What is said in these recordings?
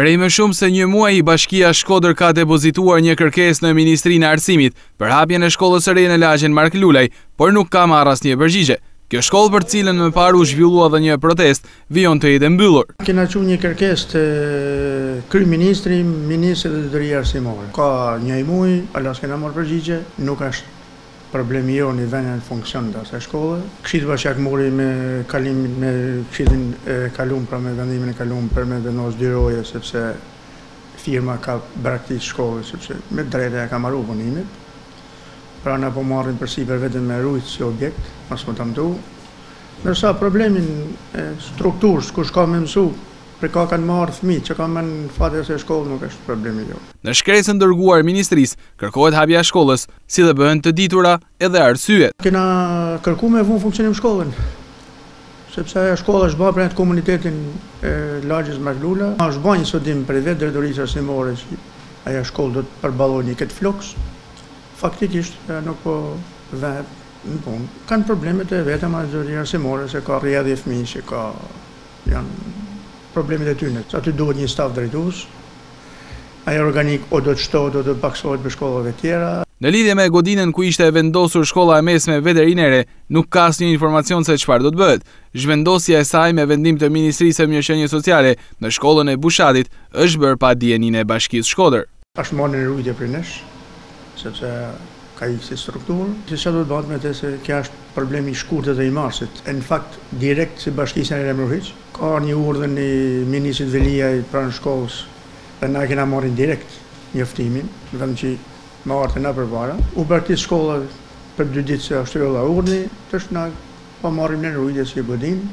Prej më shumë se një muaji, Bashkia Shkodër ka depozituar një kërkesë në Ministrinë e Arsimit për hapjen e shkollës së re në lagjen Mark Lulaj, por nuk ka marrë asnjë përgjigje. Kjo shkollë për të cilën më parë u zhvillua dhe një protestë, vijon të jetë e mbyllur. Kena çu një kërkesë te kryeministri, ministri dhe drejtoria arsimore. Ka një muaj, hala s'kena marrë përgjigje, nuk është Problemi jonë vënia në funksion të asaj shkolle. Këshilli Bashkiak mori me kalimin, me këshillin e kalumë, pra me vendimin e kalumë për me vendos dy roje sepse firma ka braktis shkollën sepse me të drejtë e ka maru punimet. Pra na po marrin përsipër vetëm me rujt si objekt, mos m'u dëmtu. Ndërsa problemin e strukturës kush ka me mësu, prej ka kanë marrë fëmijë, çka ka me kenë fati i asaj shkollë nuk është problemi jonë. Në shkresën dërguar ministrisë, Kërkohet hapja e shkollës, si dhe bëhen të ditura edhe arsyet. Kena kërku me e vu në funksionim shkollën, sepse ajo shkollë është ba për atë komunitetin e lagjes Mark Lulaj. Është ba një studim prej vetë drejtorisë arsimore që ajo shkollë do të përballojë një këtë fluks, faktikisht ajo nuk po vehet në punë. Kanë problemet e veta ma drejtoria arsimore se ka rrjedhje fëmijë, çka janë problemet e tyne. Aty duhet një staf drejtues. ajo organikë o do të shtohet o do të pakësohet me shkollat e tjera. Në lidhje me godinën ku ishte e vendosur shkolla e mesme Veterinere, nuk ka asnjë informacion se çfarë do të bëhet. Zhvendosja e saj me vendim të Ministrisë së Mirëqenies Sociale në shkollën e Bushatit është bërë pa dijeninë e Bashkisë Shkodër. Është marrë në rujtje prej nesh, sepse ka ikë si strukturë. Se çfarë do të bëhet me të se kjo është problem i shkurtër dhe i marsit. E në fakt direkt si bashkisë janë remruhiq. Ka ardhë një urdhër i ministrit Veliaj pranë shkollës dhe na e kena marrë indirekt njoftimin, në vend që me ardhë te na përpara. U braktis shkolla për dy ditë se ashtu e la urdhni, tash na po marrim nën rujtje si godinë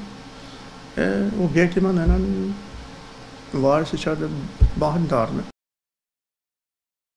e objekti mandej varet se çfarë do bëhet në të ardhmen.